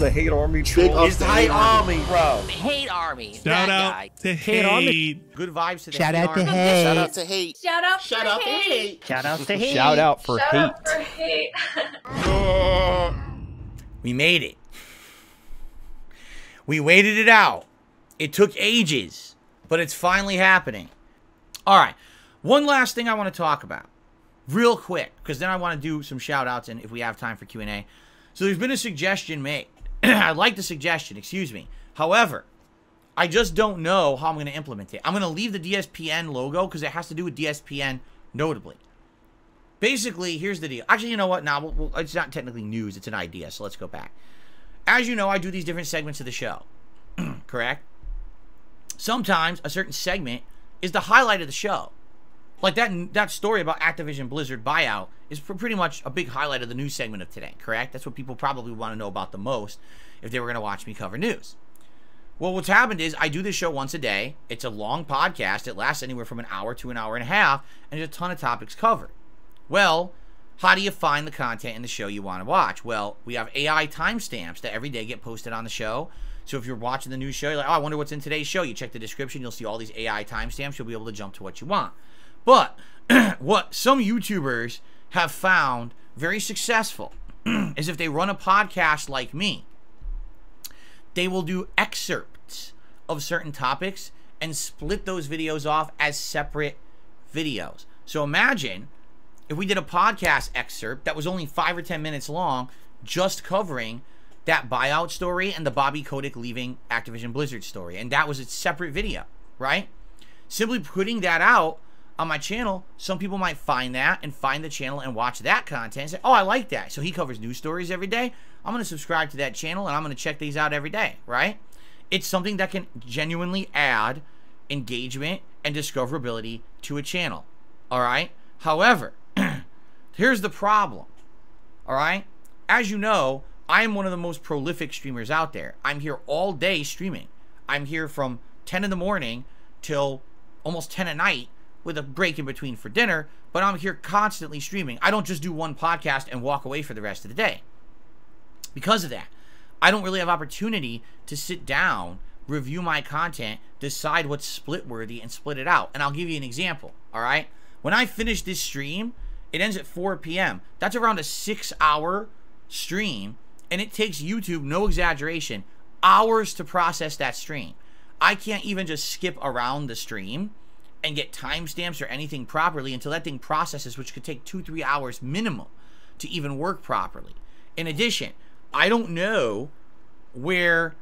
the hate army troll. It's the hate army, bro. Hate army. Shout that out guy. to Hate hate. army. Good vibes to the Shout hate out to army. hate. Shout out to hate. Shout out Shout for out to hate. hate. Shout out to hate. Shout out for Shout hate. out for hate. We made it. We waited it out. It took ages, but it's finally happening. All right. One last thing I want to talk about real quick because then I want to do some shout outs and if we have time for Q&A. So there's been a suggestion made. I like the suggestion, excuse me. However, I just don't know how I'm going to implement it. I'm going to leave the DSPN logo because it has to do with DSPN notably. Basically, here's the deal. Actually, you know what? Now, we'll, it's not technically news. It's an idea. So let's go back. As you know, I do these different segments of the show. Correct? Sometimes a certain segment is the highlight of the show. Like that that story about Activision Blizzard buyout is pretty much a big highlight of the news segment of today, correct? That's what people probably want to know about the most if they were going to watch me cover news. Well, what's happened is I do this show once a day. It's a long podcast. It lasts anywhere from an hour to an hour and a half, and there's a ton of topics covered. Well, how do you find the content in the show you want to watch? Well, we have AI timestamps that every day get posted on the show. So if you're watching the news show, you're like, oh, I wonder what's in today's show. You check the description, you'll see all these AI timestamps. You'll be able to jump to what you want. But what some YouTubers have found very successful is if they run a podcast like me, they will do excerpts of certain topics and split those videos off as separate videos. So imagine if we did a podcast excerpt that was only five or 10 minutes long, just covering that buyout story and the Bobby Kotick leaving Activision Blizzard story. And that was a separate video, right? Simply putting that out on my channel, some people might find that and find the channel and watch that content and say, oh, I like that. So he covers news stories every day. I'm going to subscribe to that channel and I'm going to check these out every day, right? It's something that can genuinely add engagement and discoverability to a channel, all right? However, here's the problem, all right? As you know, I am one of the most prolific streamers out there. I'm here all day streaming. I'm here from 10 in the morning till almost 10 at night with a break in between for dinner, but I'm here constantly streaming. I don't just do one podcast and walk away for the rest of the day. Because of that, I don't really have opportunity to sit down, review my content, decide what's split worthy, and split it out. And I'll give you an example, all right? When I finish this stream, it ends at 4 p.m. That's around a six hour stream, and it takes YouTube, no exaggeration, hours to process that stream. I can't even just skip around the stream and get timestamps or anything properly until that thing processes, which could take two, three hours minimum to even work properly. In addition, I don't know where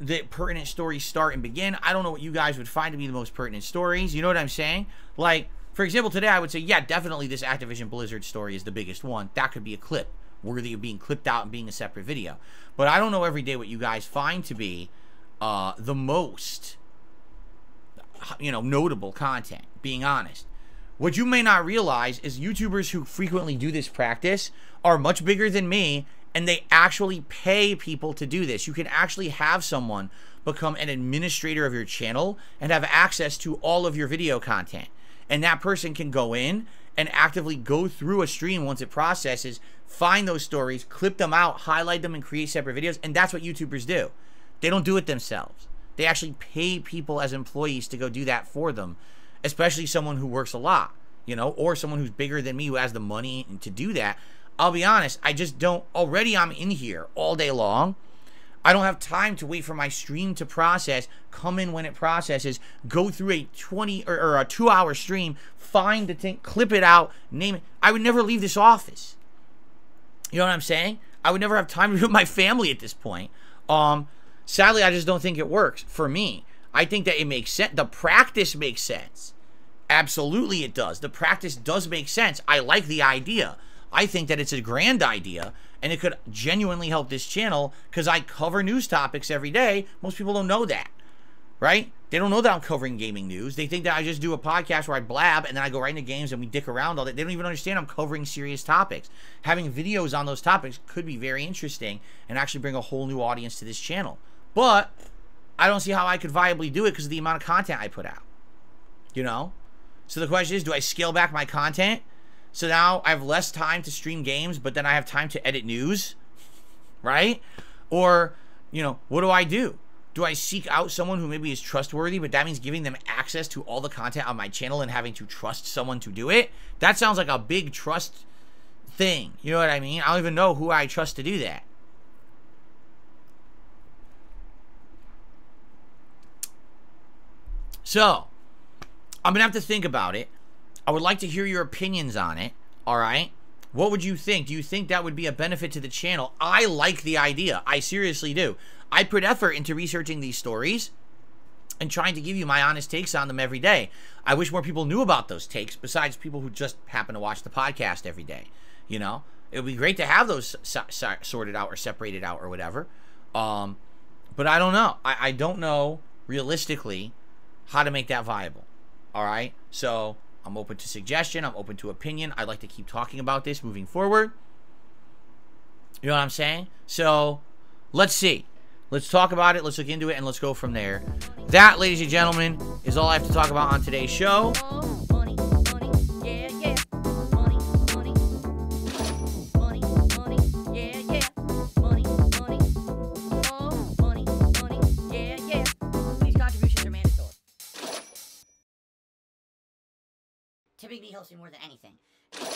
the pertinent stories start and begin. I don't know what you guys would find to be the most pertinent stories. You know what I'm saying? Like, for example, today I would say, yeah, definitely this Activision Blizzard story is the biggest one. That could be a clip worthy of being clipped out and being a separate video. But I don't know every day what you guys find to be uh, the most, you know, notable content, being honest. What you may not realize is YouTubers who frequently do this practice are much bigger than me and they actually pay people to do this. You can actually have someone become an administrator of your channel and have access to all of your video content. And that person can go in and actively go through a stream once it processes, find those stories, clip them out, highlight them, and create separate videos. And that's what YouTubers do. They don't do it themselves. They actually pay people as employees to go do that for them, especially someone who works a lot, you know, or someone who's bigger than me who has the money to do that. I'll be honest, I just don't. Already, I'm in here all day long. I don't have time to wait for my stream to process, come in when it processes, go through a 20 or, or a two hour stream, find the thing, clip it out, name it. I would never leave this office. You know what I'm saying? I would never have time to be with my family at this point. Um, sadly, I just don't think it works for me. I think that it makes sense. The practice makes sense. Absolutely, it does. The practice does make sense. I like the idea. I think that it's a grand idea and it could genuinely help this channel because I cover news topics every day. Most people don't know that, right? They don't know that I'm covering gaming news. They think that I just do a podcast where I blab and then I go right into games and we dick around all that. They don't even understand I'm covering serious topics. Having videos on those topics could be very interesting and actually bring a whole new audience to this channel. But I don't see how I could viably do it because of the amount of content I put out. You know? So the question is, do I scale back my content? So now I have less time to stream games, but then I have time to edit news, right? Or, you know, what do I do? Do I seek out someone who maybe is trustworthy, but that means giving them access to all the content on my channel and having to trust someone to do it? That sounds like a big trust thing. You know what I mean? I don't even know who I trust to do that. So, I'm going to have to think about it. I would like to hear your opinions on it. All right. What would you think? Do you think that would be a benefit to the channel? I like the idea. I seriously do. I put effort into researching these stories and trying to give you my honest takes on them every day. I wish more people knew about those takes besides people who just happen to watch the podcast every day. You know, it would be great to have those so- so- sorted out or separated out or whatever. Um, but I don't know. I, I don't know realistically how to make that viable. All right. So I'm open to suggestion. I'm open to opinion. I'd like to keep talking about this moving forward. You know what I'm saying? So let's see. Let's talk about it. Let's look into it and let's go from there. That, ladies and gentlemen, is all I have to talk about on today's show. Tipping me helps me more than anything.